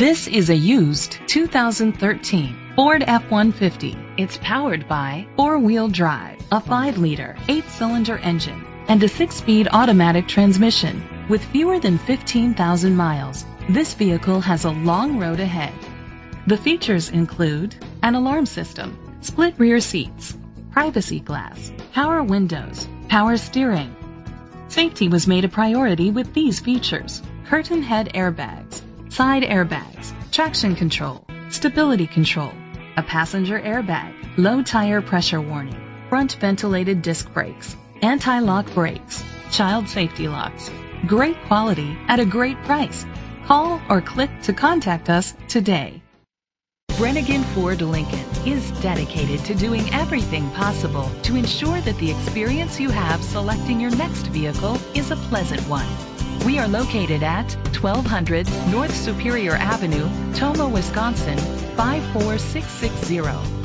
This is a used 2013 Ford F-150. It's powered by four-wheel drive, a 5-liter, 8-cylinder engine, and a 6-speed automatic transmission. With fewer than 15,000 miles, this vehicle has a long road ahead. The features include an alarm system, split rear seats, privacy glass, power windows, power steering. Safety was made a priority with these features. Curtain head airbags, side airbags, traction control, stability control, a passenger airbag, low tire pressure warning, front ventilated disc brakes, anti-lock brakes, child safety locks. Great quality at a great price. Call or click to contact us today. Brenengen Ford Lincoln is dedicated to doing everything possible to ensure that the experience you have selecting your next vehicle is a pleasant one. We are located at 1200 North Superior Avenue, Tomah, Wisconsin 54660.